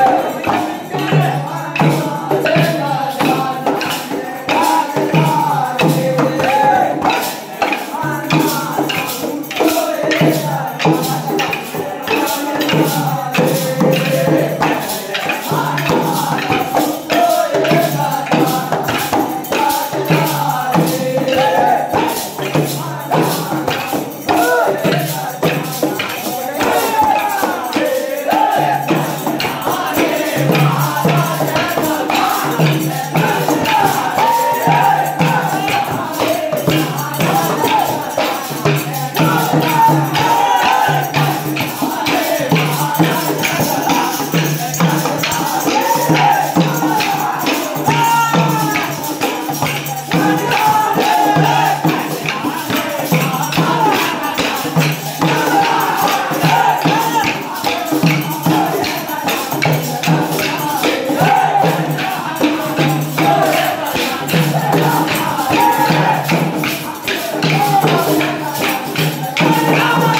Yeah. Yeah. Yeah.